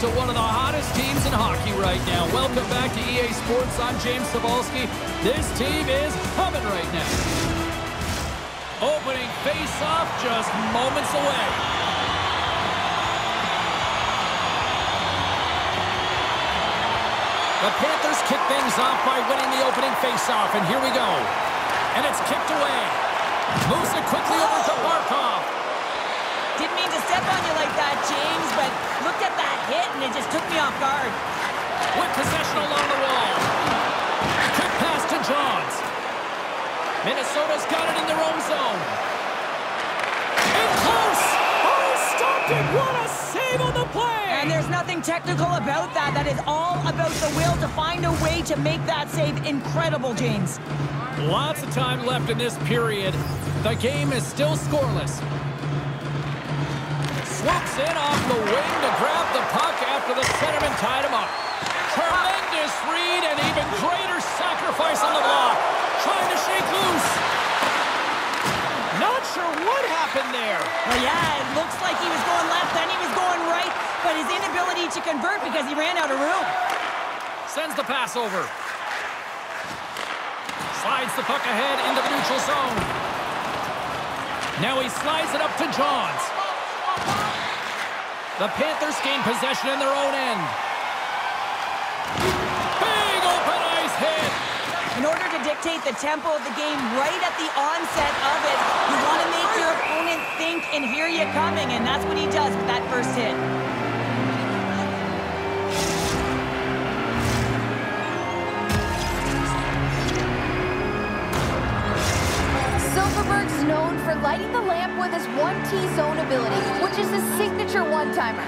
to one of the hottest teams in hockey right now. Welcome back to EA Sports. I'm James Cybulski. This team is humming right now. Opening face-off just moments away. The Panthers kick things off by winning the opening face-off, and here we go. And it's kicked away. Moves it quickly over to Barkov. To step on you like that, James, but looked at that hit and it just took me off guard. With possession along the wall. Quick pass to Johns. Minnesota's got it in their own zone. In close! Oh, stopped it! What a save on the play! And there's nothing technical about that. That is all about the will to find a way to make that save incredible, James. Lots of time left in this period. The game is still scoreless swoops in off the wing to grab the puck after the centerman tied him up. Tremendous read and even greater sacrifice on the block. Trying to shake loose. Not sure what happened there. Well, yeah, it looks like he was going left, then he was going right, but his inability to convert because he ran out of room. Sends the pass over. Slides the puck ahead into the neutral zone. Now he slides it up to Johns. The Panthers gain possession in their own end. Big open ice hit. In order to dictate the tempo of the game right at the onset of it, you want to make your opponent think and hear you coming, and that's what he does with that first hit. Silfverberg's known for lighting the lamp with his 1T zone ability, which is his signature one-timer.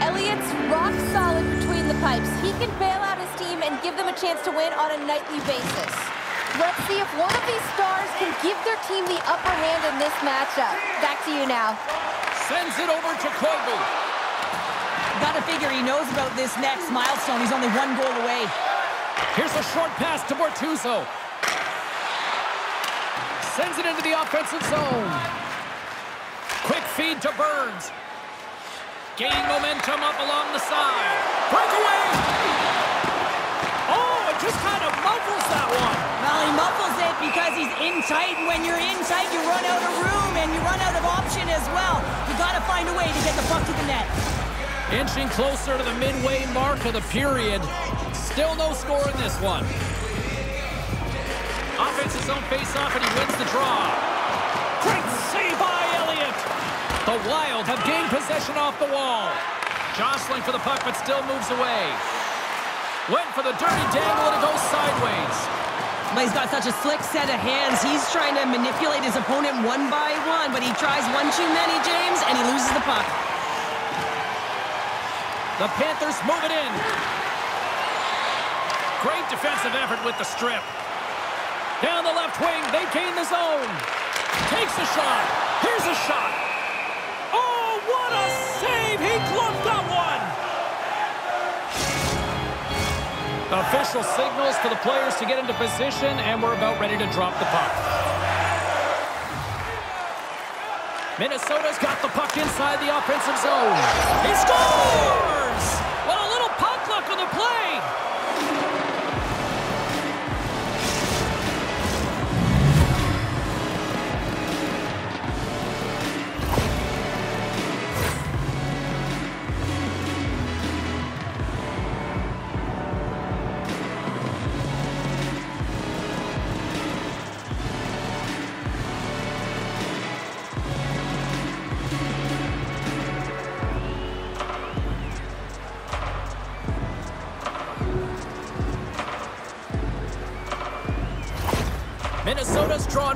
Elliott's rock solid between the pipes. He can bail out his team and give them a chance to win on a nightly basis. Let's see if one of these stars can give their team the upper hand in this matchup. Back to you now. Sends it over to Colby. Gotta figure he knows about this next milestone. He's only one goal away. Here's a short pass to Bortuzzo. Sends it into the offensive zone. Quick feed to Burns. Gaining momentum up along the side. Breakaway! Oh, it just kind of muffles that one. Well, he muffles it because he's in tight, and when you're in tight, you run out of room, and you run out of option as well. You gotta find a way to get the puck to the net. Inching closer to the midway mark of the period. Still no score in this one. Offensive own face-off, and he wins the draw. Great save by Elliott. The Wild have gained possession off the wall. Jostling for the puck, but still moves away. Went for the dirty dangle, and it goes sideways. But he's got such a slick set of hands. He's trying to manipulate his opponent one by one, but he tries one too many, James, and he loses the puck. The Panthers move it in. Great defensive effort with the strip. Down the left wing, they gain the zone. Takes a shot. Here's a shot. Oh, what a save! He gloved that one! Official signals for the players to get into position, and we're about ready to drop the puck. Minnesota's got the puck inside the offensive zone. He scores!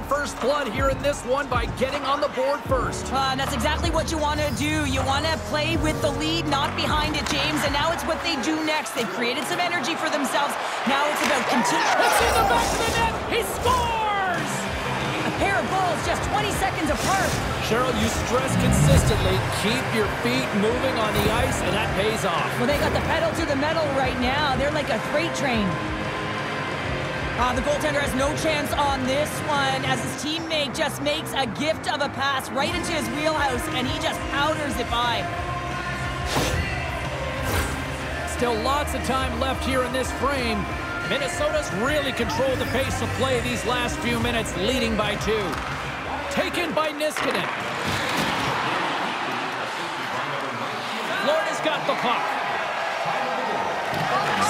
Minnesota's drawn first blood here in this one by getting on the board first. Uh, that's exactly what you want to do. You want to play with the lead, not behind it, James. And now it's what they do next. They've created some energy for themselves. Now it's about continuing. It's in the back of the net. He scores! A pair of goals just 20 seconds apart. Cheryl, you stress consistently, keep your feet moving on the ice, and that pays off. Well, they got the pedal to the metal right now. They're like a freight train. Uh, the goaltender has no chance on this one as his teammate just makes a gift of a pass right into his wheelhouse and he just powders it by. Still lots of time left here in this frame. Minnesota's really controlled the pace of play these last few minutes, leading by two. Taken by Niskanen. Florida's got the puck.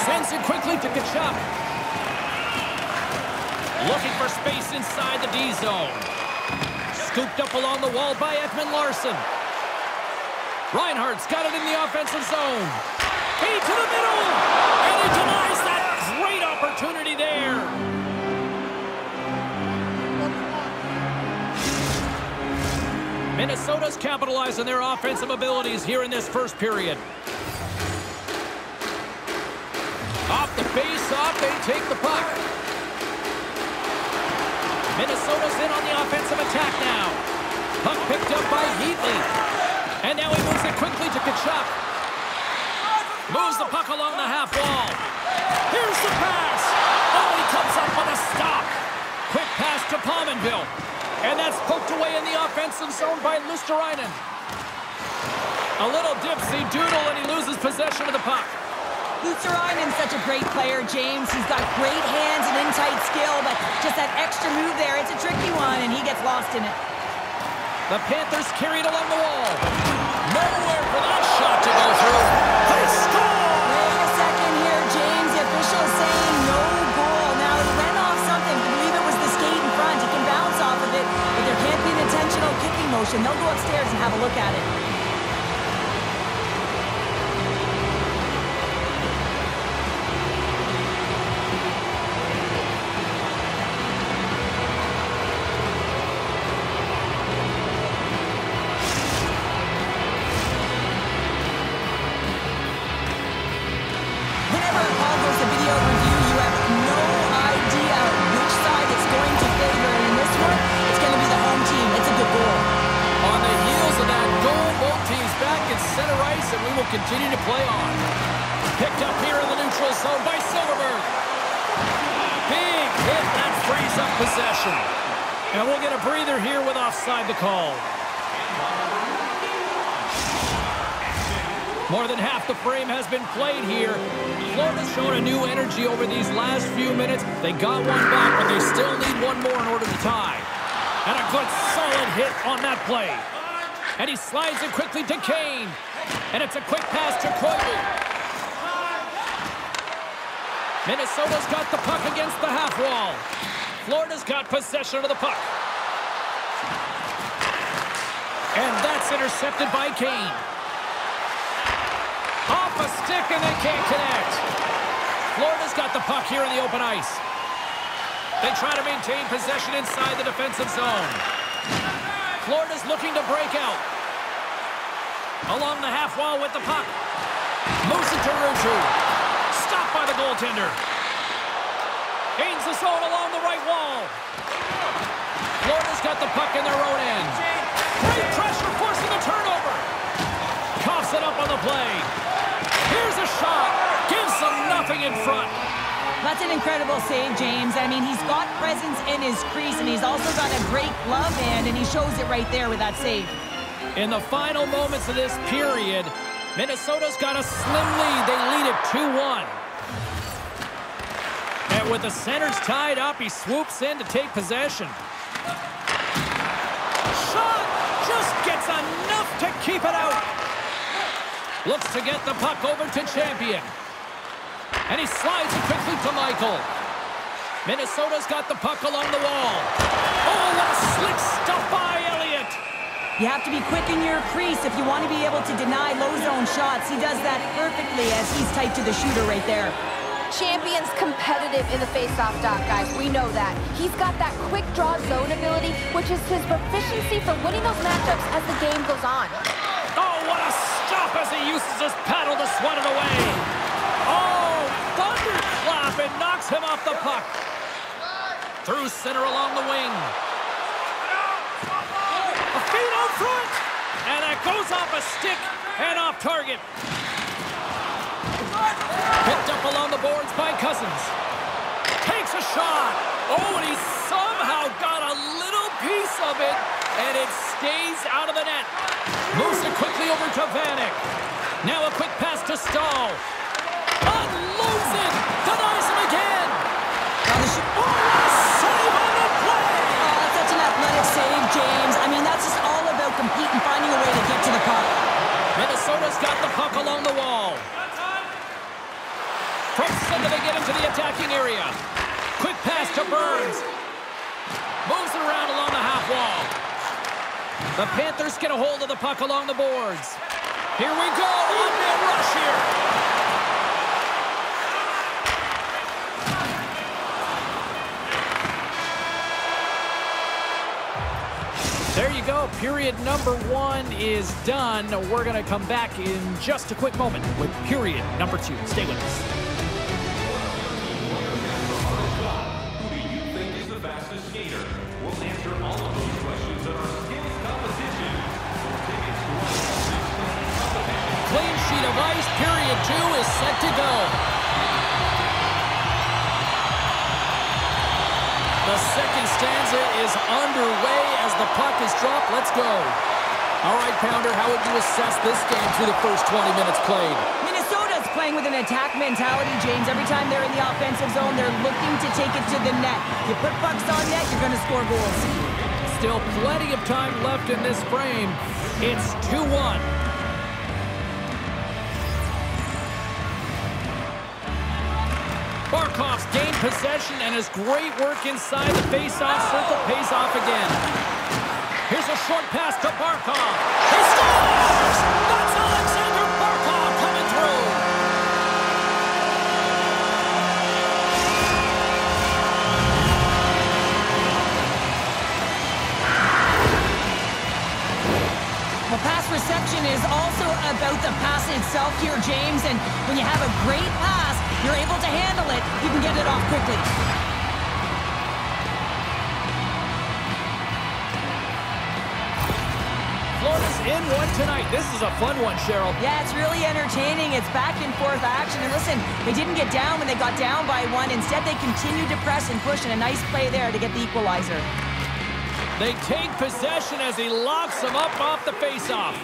Sends it quickly to Tkachuk. Looking for space inside the D zone. Scooped up along the wall by Ekman-Larsson. Reinhart's got it in the offensive zone. He to the middle! And he denies that great opportunity there. Minnesota's capitalizing their offensive abilities here in this first period. Off the face-off, they take the puck. Minnesota's in on the offensive attack now. Puck picked up by Heatley. And now he moves it quickly to Tkachuk. Moves the puck along the half wall. Here's the pass. Oh, he comes up with a stop. Quick pass to Pominville. And that's poked away in the offensive zone by Luostarinen. A little dipsy doodle and he loses possession of the puck. Luostarinen's such a great player, James. He's got great hands and in-tight skill, but just that extra move there, it's a tricky one, and he gets lost in it. The Panthers carried along the wall. Nowhere for that shot to go through. They score! Wait a second here, James. The official is saying no goal. Now, he went off something. I believe it was the skate in front. He can bounce off of it, but there can't be an intentional kicking motion. They'll go upstairs and have a look at it. Been played here. Florida's shown a new energy over these last few minutes. They got one back, but they still need one more in order to tie. And a good solid hit on that play. And he slides it quickly to Kane. And it's a quick pass to Koivu. Minnesota's got the puck against the half wall. Florida's got possession of the puck. And that's intercepted by Kane. A stick and they can't connect. Florida's got the puck here in the open ice. They try to maintain possession inside the defensive zone. Florida's looking to break out. Along the half wall with the puck. Moves it to Ruutu. Stopped by the goaltender. Gains the zone along the right wall. Florida's got the puck in their own end. Great pressure forcing the turnover. Coughs it up on the play. Here's a shot. Gives them nothing in front. That's an incredible save, James. I mean, he's got presence in his crease, and he's also got a great glove hand, and he shows it right there with that save. In the final moments of this period, Minnesota's got a slim lead. They lead it 2-1. And with the centers tied up, he swoops in to take possession. Shot! Just gets enough to keep it out. Looks to get the puck over to Champion. And he slides it quickly to Michael. Minnesota's got the puck along the wall. Oh, what a slick stuff by Elliott. You have to be quick in your crease if you want to be able to deny low zone shots. He does that perfectly as he's tight to the shooter right there. Champion's competitive in the face-off dot, guys. We know that. He's got that quick draw zone ability, which is his proficiency for winning those matchups as the game goes on. Oh, what a stop as he uses his paddle to swat it away. Oh, thunderclap and knocks him off the puck. Through center along the wing. A feed out front. And that goes off a stick and off target. Picked up along the boards by Cousins. Takes a shot. Oh, and he somehow got a little piece of it, and it stays out of the net. Moves it quickly over to Vanek. Now a quick pass to Staal. Unloads it. Denies him again. Now the shoot. Oh, what a save on the play. Oh, that's such an athletic save, James. I mean, that's just all about competing, finding a way to get to the puck. Minnesota's got the puck along the wall. From center, they get into the attacking area. Quick pass to Burns. Moves it around along the half wall. The Panthers get a hold of the puck along the boards. Here we go. One-man rush here. There you go. Period number one is done. We're to come back in just a quick moment with period number two. Stay with us. All right, Pounder, how would you assess this game through the first 20 minutes played? Minnesota's playing with an attack mentality, James. Every time they're in the offensive zone, they're looking to take it to the net. You put pucks on net, you're going to score goals. Still plenty of time left in this frame. It's 2-1. Barkov's gained possession and his great work inside the face-off circle pays off again. Here's a short pass to Barkov. He scores! That's Alexander Barkov coming through. Well, pass reception is also about the pass itself here, James. And when you have a great pass, you're able to handle it. You can get it off quickly. In one tonight. This is a fun one, Cheryl. Yeah, it's really entertaining. It's back and forth action. And listen, they didn't get down when they got down by one. Instead, they continued to press and push, and a nice play there to get the equalizer. They take possession as he locks them up off the faceoff.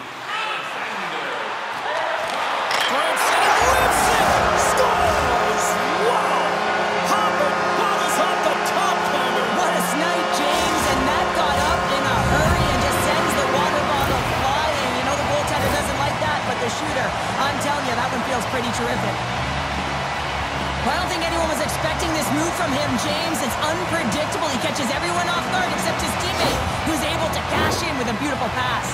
Pretty terrific. Well, I don't think anyone was expecting this move from him, James. It's unpredictable. He catches everyone off guard except his teammate, who's able to cash in with a beautiful pass.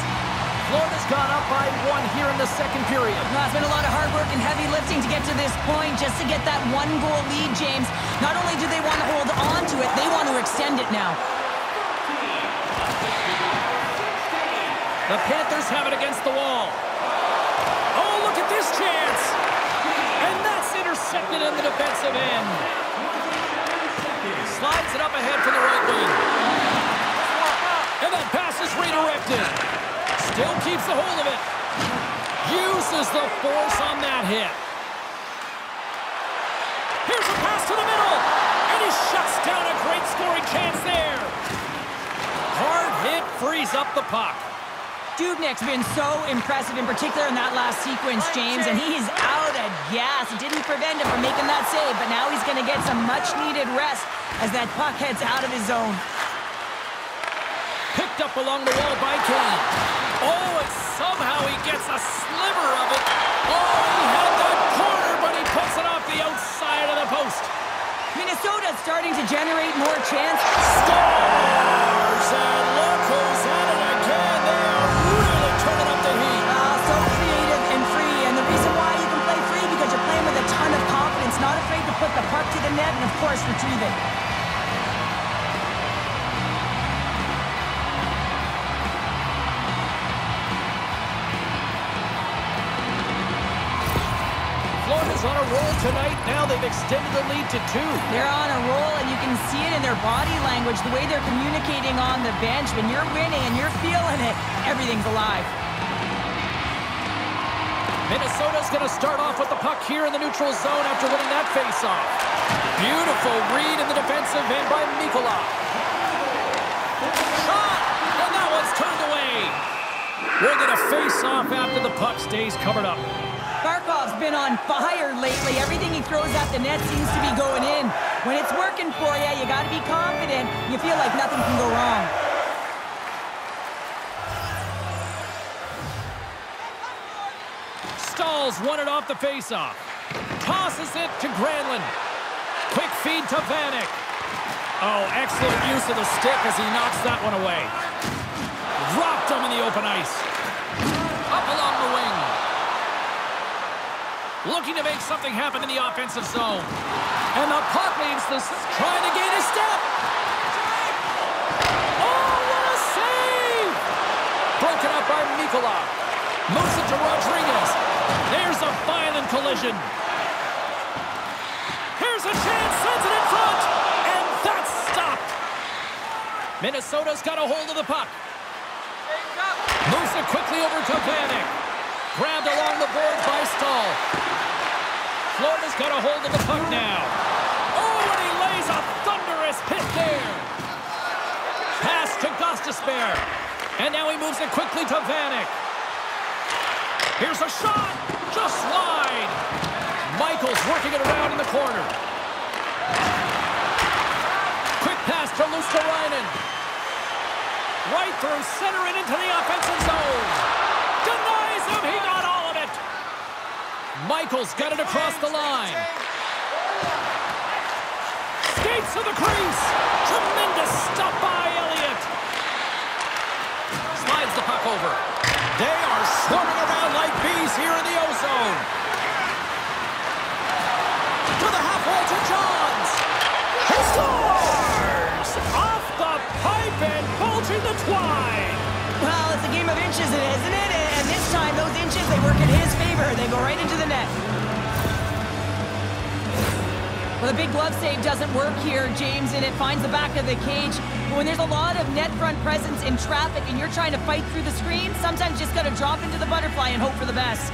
Florida's gone up by one here in the second period. Now, it's been a lot of hard work and heavy lifting to get to this point just to get that one goal lead, James. Not only do they want to hold on to it, they want to extend it now. The Panthers have it against the wall. Oh, look at this chance! And intercepted in the defensive end. Slides it up ahead for the right wing. And that pass is redirected. Still keeps a hold of it. Uses the force on that hit. Here's a pass to the middle. And he shuts down a great scoring chance there. Hard hit frees up the puck. Dubnyk's been so impressive, in particular in that last sequence, James, and he is out It didn't prevent him from making that save, but now he's going to get some much-needed rest as that puck heads out of his zone. Picked up along the wall by Kane. Oh, and somehow he gets a sliver of it. Oh, he had that corner, but he puts it off the outside of the post. Minnesota's starting to generate more chance. Scores! And look who's at it again. They are really not afraid to put the puck to the net, and of course retrieve it. Florida's on a roll tonight. Now they've extended the lead to two. They're on a roll, and you can see it in their body language, the way they're communicating on the bench. When you're winning and you're feeling it, everything's alive. Minnesota's going to start off with the puck here in the neutral zone after winning that faceoff. Beautiful read in the defensive end by Mikkola. Shot! And that one's turned away. We're going to face off after the puck stays covered up. Barkov's been on fire lately. Everything he throws at the net seems to be going in. When it's working for you, you got to be confident. You feel like nothing can go wrong. Staal's won it off the faceoff. Tosses it to Granlund. Quick feed to Vanek. Oh, excellent use of the stick as he knocks that one away. Dropped him in the open ice. Up along the wing. Looking to make something happen in the offensive zone. And the puck leaves the... Trying to gain a step. Oh, what a save! Broken up by Mikkola. Moves it to Rodriguez. There's a violent collision. Here's a chance, sends it in front, and that's stopped. Minnesota's got a hold of the puck. Moves it quickly over to Vanek. Grabbed along the board by Staal. Florida's got a hold of the puck now. Oh, and he lays a thunderous hit there. Pass to Gostisbehere. And now he moves it quickly to Vanek. Here's a shot, just wide. Michaels working it around in the corner. Quick pass to Luostarinen. Right through center and into the offensive zone. Denies him, he got all of it. Michaels got it across the line. Skates to the crease. Tremendous stop by Elliott. Slides the puck over. They are swarming around like bees here in the ozone. To the half wall to Johns. He scores! Off the pipe and bulging the twine. Well, it's a game of inches, isn't it? And this time, those inches, they work in his favor. They go right into the net. Well, the big glove save doesn't work here, James, and it finds the back of the cage. But when there's a lot of net front presence in traffic and you're trying to fight through the screen, sometimes you just got to drop into the butterfly and hope for the best.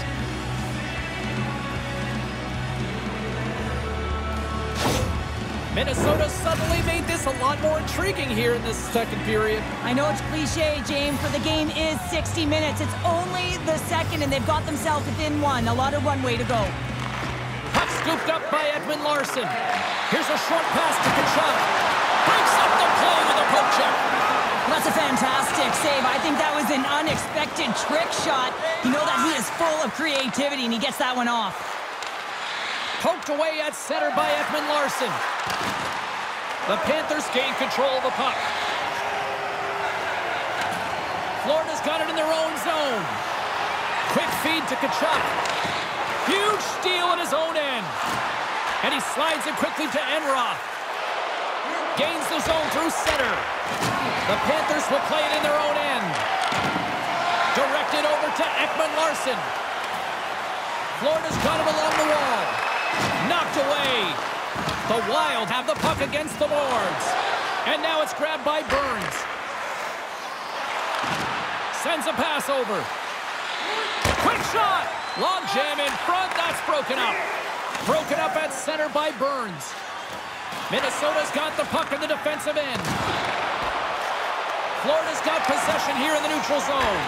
Minnesota suddenly made this a lot more intriguing here in this second period. I know it's cliche, James, but the game is 60 minutes. It's only the second, and they've got themselves within one. A lot of runway to go. Scooped up by Ekman-Larsson. Here's a short pass to Tkachuk. Breaks up the play with a poke check. That's a fantastic save. I think that was an unexpected trick shot. You know that he is full of creativity, and he gets that one off. Poked away at center by Ekman-Larsson. The Panthers gain control of the puck. Florida's got it in their own zone. Quick feed to Tkachuk. Huge steal at his own end. And he slides it quickly to Enroth. Gains the zone through center. The Panthers will play it in their own end. Directed over to Ekman-Larsson. Florida's got him along the wall. Knocked away. The Wild have the puck against the boards. And now it's grabbed by Burns. Sends a pass over. Quick shot. Long jam in front. That's broken up. Broken up at center by Burns. Minnesota's got the puck in the defensive end. Florida's got possession here in the neutral zone.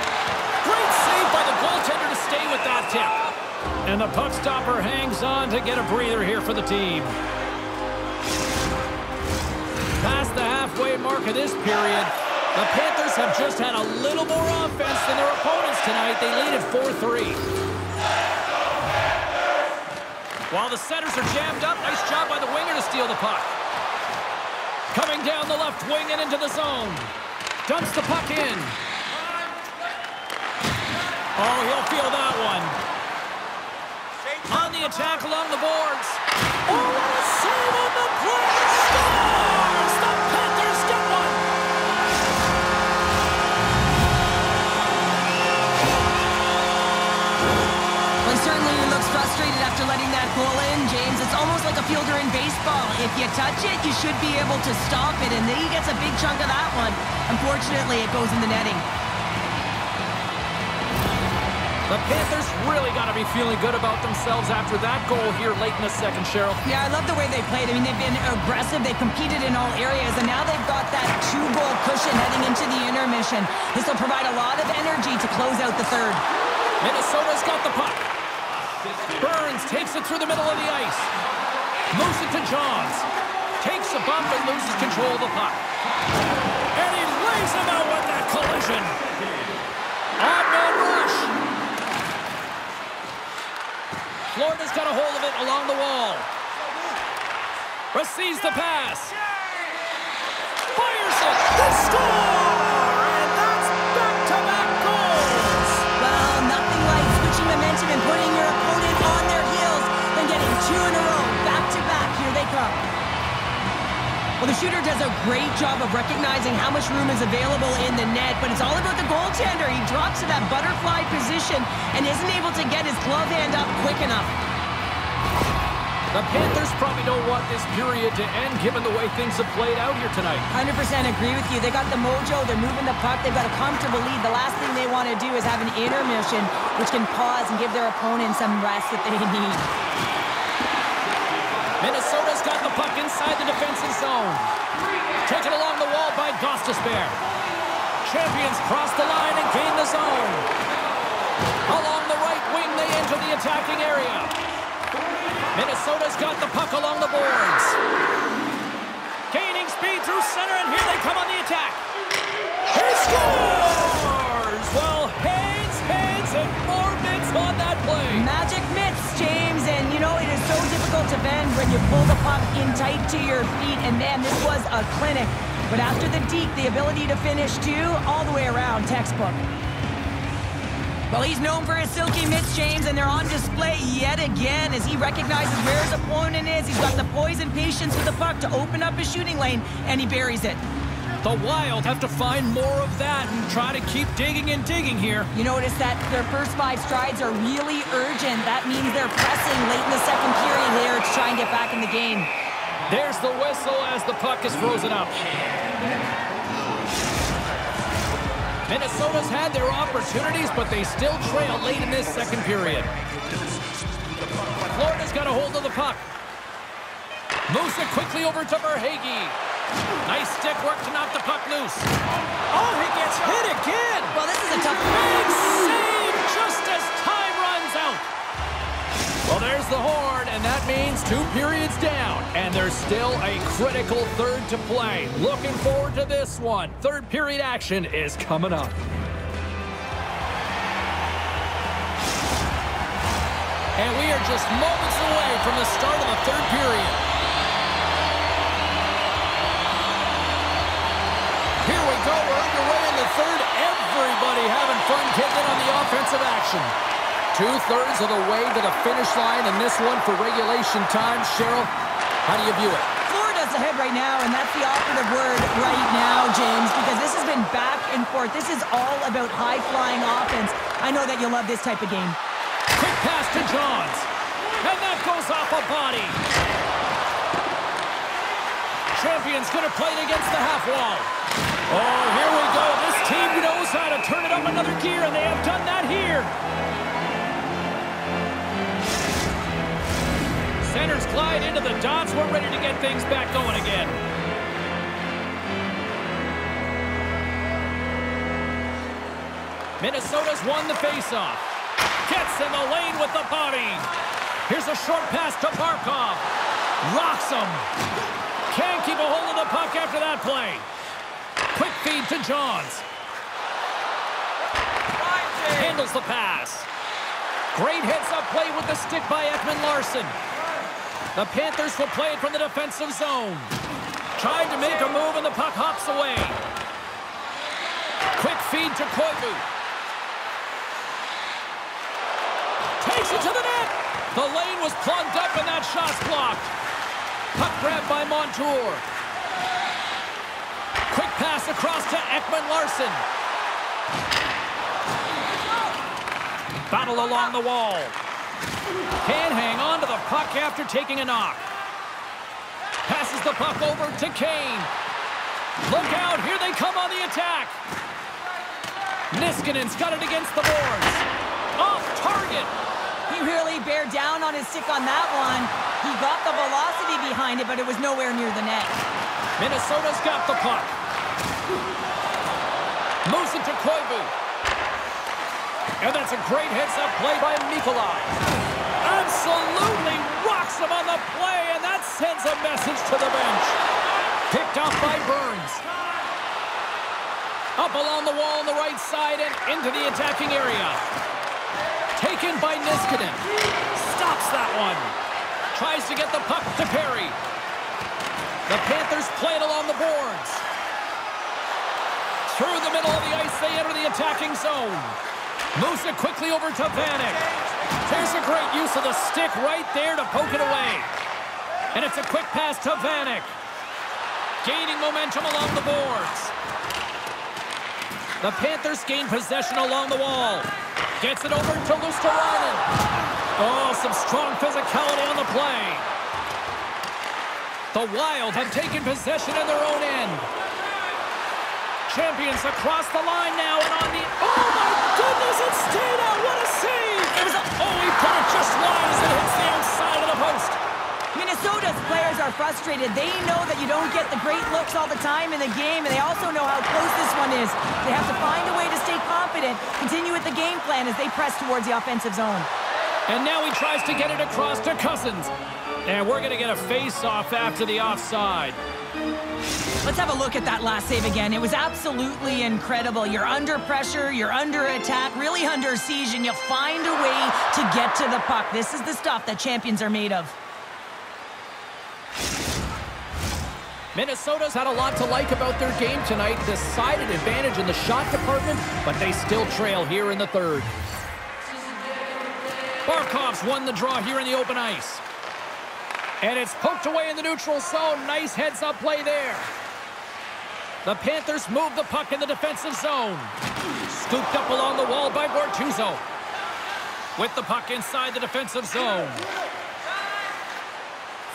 Great save by the goaltender to stay with that tip. And the puck stopper hangs on to get a breather here for the team. Past the halfway mark of this period, the Panthers have just had a little more offense than their opponents tonight. They lead at 4-3. While the centers are jammed up, nice job by the winger to steal the puck. Coming down the left wing and into the zone. Dumps the puck in. Oh, he'll feel that one. On the attack along the boards. Oh, a save on the play! Scores! After letting that goal in, James. It's almost like a fielder in baseball. If you touch it, you should be able to stop it, and then he gets a big chunk of that one. Unfortunately, it goes in the netting. The Panthers really got to be feeling good about themselves after that goal here late in the second, Cheryl. Yeah, I love the way they played. I mean, they've been aggressive. They've competed in all areas, and now they've got that two-goal cushion heading into the intermission. This will provide a lot of energy to close out the third. Minnesota's got the puck. Burns takes it through the middle of the ice. Moves it to Johns. Takes a bump and loses control of the puck. And he lays him out with that collision. Odd man rush. Florida's got a hold of it along the wall. Receives the pass. Fires it. The score! Well, the shooter does a great job of recognizing how much room is available in the net, but it's all about the goaltender. He drops to that butterfly position and isn't able to get his glove hand up quick enough. The Panthers probably don't want this period to end given the way things have played out here tonight. 100% agree with you. They got the mojo. They're moving the puck. They've got a comfortable lead. The last thing they want to do is have an intermission, which can pause and give their opponent some rest that they need. Minnesota's puck inside the defensive zone. Taken along the wall by Gostisbehere. Champions cross the line and gain the zone. Along the right wing, they enter the attacking area. Minnesota's got the puck along the boards. Gaining speed through center, and here they come on the attack. He scores! To bend when you pull the puck in tight to your feet, and man, this was a clinic. But after the deke, the ability to finish too, all the way around, textbook. Well, he's known for his silky mitts, James, and they're on display yet again as he recognizes where his opponent is. He's got the poise and patience with the puck to open up his shooting lane, and he buries it. The Wild have to find more of that and try to keep digging and digging here. You notice that their first five strides are really urgent. That means they're pressing late in the second period here to try and get back in the game. There's the whistle as the puck is frozen up. Minnesota's had their opportunities, but they still trail late in this second period. Florida's got a hold of the puck. Moves it quickly over to Verhaeghe. Nice stick work to knock the puck loose. Oh, he gets hit again. Well, this is a tough Big save just as time runs out. Well, there's the horn, and that means two periods down. And there's still a critical third to play. Looking forward to this one. Third period action is coming up. And we are just moments away from the start of the third period. The third. Everybody having fun getting in on the offensive action. Two-thirds of the way to the finish line and this one for regulation time. Cheryl, how do you view it? Florida's ahead right now, and that's the operative word right now, James, because this has been back and forth. This is all about high-flying offense. I know that you love this type of game. Quick pass to Johns. And that goes off a body. Champion's going to play it against the half wall. Oh, here we go. This team knows how to turn it up another gear, and they have done that here. Centers glide into the dots. We're ready to get things back going again. Minnesota's won the faceoff. Gets in the lane with the body. Here's a short pass to Barkov. Rocks him. Can't keep a hold of the puck after that play. Feed to Johns. Handles the pass. Great heads-up play with the stick by Ekman-Larsson. The Panthers will play it from the defensive zone. Trying to make a move and the puck hops away. Quick feed to Koivu. Takes it to the net. The lane was plugged up and that shot's blocked. Puck grab by Montour. Pass across to Ekman-Larsson. Battle along the wall. Can hang on to the puck after taking a knock. Passes the puck over to Kane. Look out, here they come on the attack. Niskanen's got it against the boards. Off target. He really bared down on his stick on that one. He got the velocity behind it, but it was nowhere near the net. Minnesota's got the puck. Moves it to Koivu. And that's a great heads-up play by Nikolai. Absolutely rocks him on the play, and that sends a message to the bench. Picked off by Burns. Up along the wall on the right side and into the attacking area. Taken by Niskanen. Stops that one. Tries to get the puck to Perry. The Panthers play it along the boards. Through the middle of the ice, they enter the attacking zone. Moves it quickly over to Vanek. There's a great use of the stick right there to poke it away. And it's a quick pass to Vanek. Gaining momentum along the boards. The Panthers gain possession along the wall. Gets it over to Luostarinen. Oh, some strong physicality on the play. The Wild have taken possession in their own end. Champions across the line now and on the... Oh, my goodness, it's out. What a save. It was a... Oh, he put it just wide as it hits the outside of the post. Minnesota's players are frustrated. They know that you don't get the great looks all the time in the game, and they also know how close this one is. They have to find a way to stay confident, continue with the game plan as they press towards the offensive zone. And now he tries to get it across to Cousins. And we're going to get a face-off after the offside. Let's have a look at that last save again. It was absolutely incredible. You're under pressure, you're under attack, really under siege, and you find a way to get to the puck. This is the stuff that champions are made of. Minnesota's had a lot to like about their game tonight. Decided advantage in the shot department, but they still trail here in the third. Barkov's won the draw here in the open ice. And it's poked away in the neutral zone. Nice heads-up play there. The Panthers move the puck in the defensive zone. Scooped up along the wall by Bortuzzo. With the puck inside the defensive zone.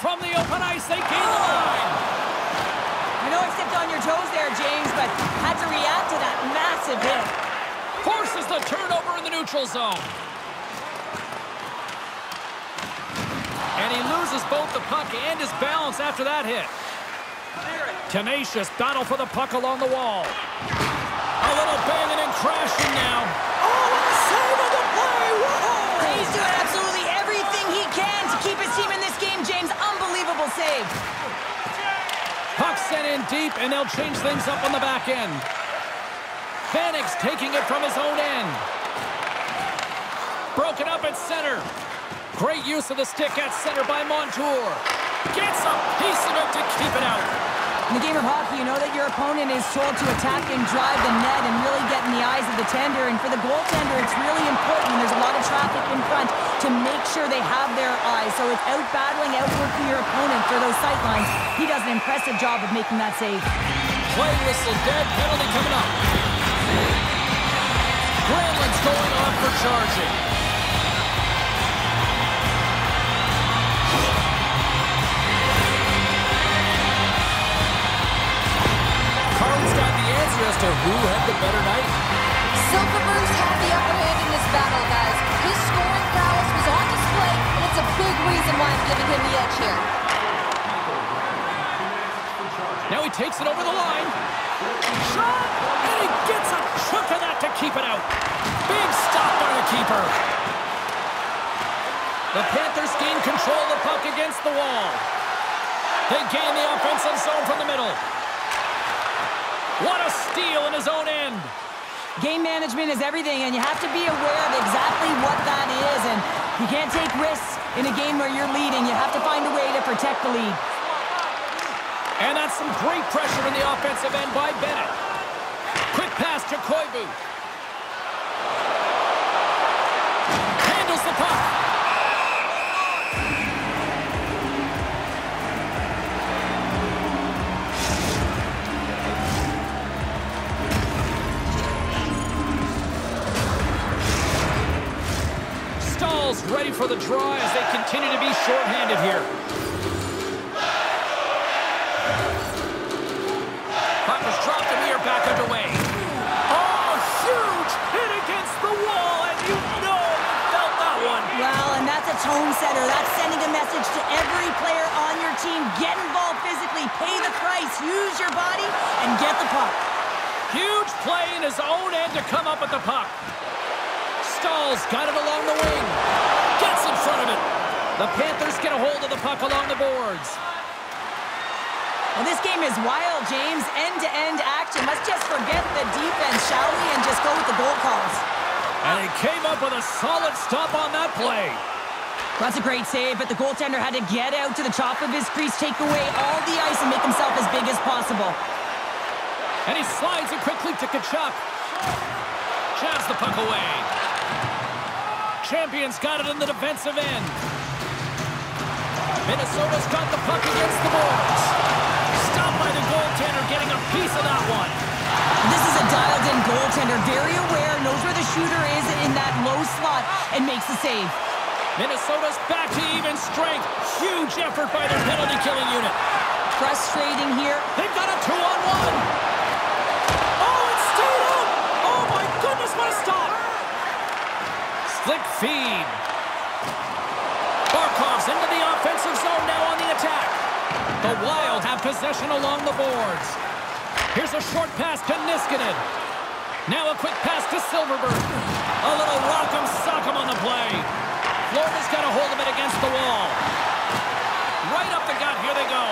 From the open ice, they gain the line. I know I stepped on your toes there, James, but had to react to that massive hit. Forces the turnover in the neutral zone. And he loses both the puck and his balance after that hit. Tenacious battle for the puck along the wall. A little banging and crashing now. Oh, what a save of the play! Whoa! He's doing absolutely everything he can to keep his team in this game, James. Unbelievable save. Puck sent in deep, and they'll change things up on the back end. Vanek's taking it from his own end. Broken up at center. Great use of the stick at center by Montour. Gets a piece of it to keep it out. In the game of hockey, you know that your opponent is told to attack and drive the net and really get in the eyes of the tender. And for the goaltender, it's really important when there's a lot of traffic in front to make sure they have their eyes. So it's out battling, outworking your opponent for those sight lines. He does an impressive job of making that save. Play whistle dead, penalty coming up. Granlund's going off for charging. Carl's got the answer as to who had the better night. Silfverberg's had the upper hand in this battle, guys. His scoring prowess was on display, and it's a big reason why I'm giving him the edge here. Now he takes it over the line. Shot! And he gets a chunk of that to keep it out. Big stop by the keeper. The Panthers gain control of the puck against the wall. They gain the offensive zone from the middle. What a steal in his own end. Game management is everything, and you have to be aware of exactly what that is. And you can't take risks in a game where you're leading. You have to find a way to protect the lead. And that's some great pressure in the offensive end by Bennett. Quick pass to Koivu. Handles the puck. Staal's ready for the draw as they continue to be shorthanded here. Puck was dropped and we are back underway. Oh, huge hit against the wall, and you know you felt that one. Well, and that's a tone setter. That's sending a message to every player on your team. Get involved physically, pay the price, use your body, and get the puck. Huge play in his own end to come up with the puck. Staal's got it along the wing. Gets in front of it. The Panthers get a hold of the puck along the boards. Well, this game is wild, James. End-to-end action. Let's just forget the defense, shall we, and just go with the goal calls. And he came up with a solid stop on that play. That's a great save, but the goaltender had to get out to the top of his crease, take away all the ice, and make himself as big as possible. And he slides it quickly to Tkachuk. Jabs the puck away. Champions got it in the defensive end. Minnesota's got the puck against the boards. Stopped by the goaltender, getting a piece of that one. This is a dialed-in goaltender, very aware, knows where the shooter is in that low slot, and makes the save. Minnesota's back to even strength. Huge effort by their penalty-killing unit. Frustrating here. They've got a two-on-one. Oh, it stayed up. Oh, my goodness, what a stop. Slick feed. Barkov's into the offensive zone now on the attack. The Wild have possession along the boards. Here's a short pass to Niskanen. Now a quick pass to Silfverberg. A little rock'em sock'em on the play. Florida's got a hold of it against the wall. Right up the gut. Here they go.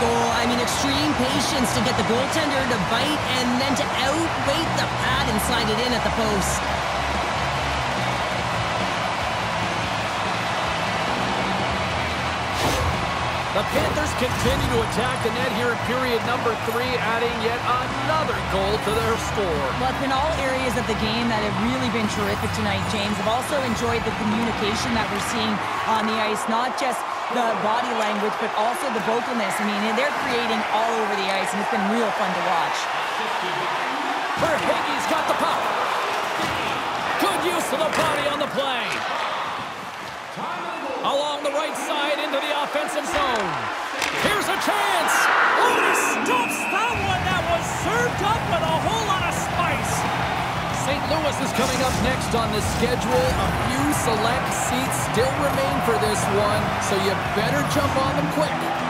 Goal. I mean, extreme patience to get the goaltender to bite and then to outweight the pad and slide it in at the post. The Panthers continue to attack the net here in period number three, adding yet another goal to their score. Well, it's been all areas of the game that have really been terrific tonight, James. I've also enjoyed the communication that we're seeing on the ice, not just the body language, but also the vocalness. I mean, they're creating all over the ice, and it's been real fun to watch. Verhaeghe's got the puck. Good use of the body on the play. Along the right side into the offensive zone. Here's a chance. Oh, he stops that one. That was served up with a whole lot of. St. Louis is coming up next on the schedule. A few select seats still remain for this one, so you better jump on them quick.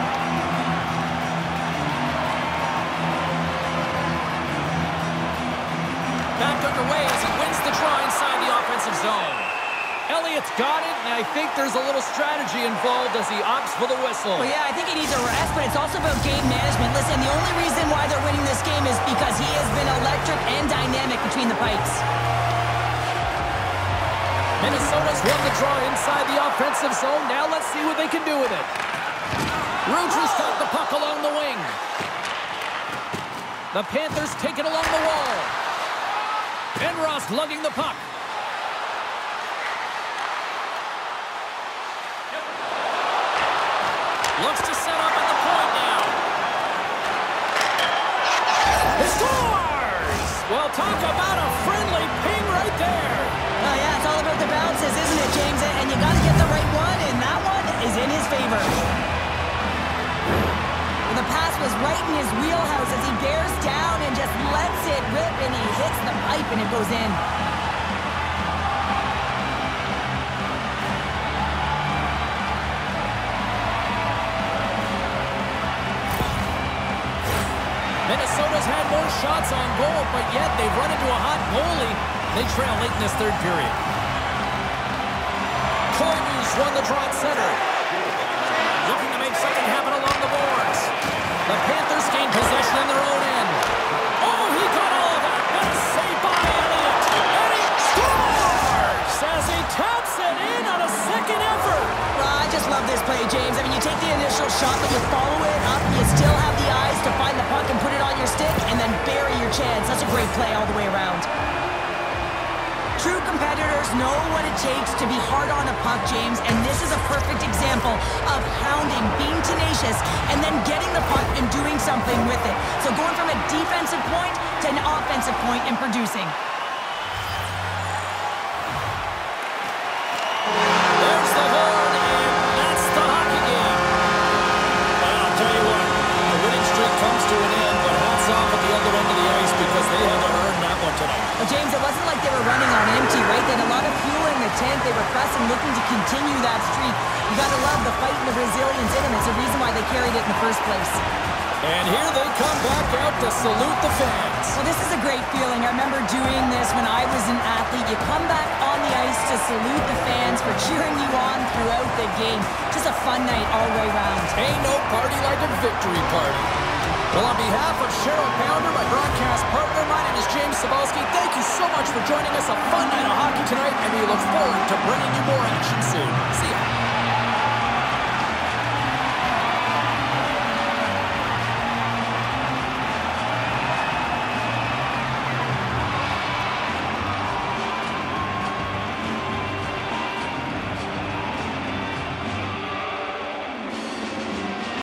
Elliott's got it, and I think there's a little strategy involved as he opts for the whistle. Well, yeah, I think he needs a rest, but it's also about game management. Listen, the only reason why they're winning this game is because he has been electric and dynamic between the pipes. Minnesota's won the draw inside the offensive zone. Now let's see what they can do with it. Rogers got the puck along the wing. The Panthers take it along the wall. Enross lugging the puck. Was right in his wheelhouse as he bears down and just lets it rip, and he hits the pipe, and it goes in. Minnesota's had more shots on goal, but yet they've run into a hot goalie. They trail late in this third period. Koivu's won the draw center. Looking to make something happen along the boards. The Panthers gain possession in their own end. Oh, he got all of that. What a save by Elliott. And he scores as he taps it in on a second effort. Well, I just love this play, James. I mean, you take the initial shot, but you follow it up. And you still have the eyes to find the puck and put it on your stick, and then bury your chance. That's a great play all the way around. True competitors know what it takes to be hard on a puck, James, and this is a perfect example of hounding, being tenacious, and then getting the puck and doing something with it. So going from a defensive point to an offensive point and producing. Empty, right? They had a lot of fuel in the tank. They were pressing, looking to continue that streak. You got to love the fight and the resilience in them. It's the reason why they carried it in the first place. And here they come back out to salute the fans. Well, this is a great feeling. I remember doing this when I was an athlete. You come back on the ice to salute the fans for cheering you on throughout the game. Just a fun night all the way around. Ain't no party like a victory party. Well, on behalf of Cheryl Pounder, my broadcast partner, my name is James Cybulski. Thank you so much for joining us. A fun night of hockey tonight, and we look forward to bringing you more action soon. See ya.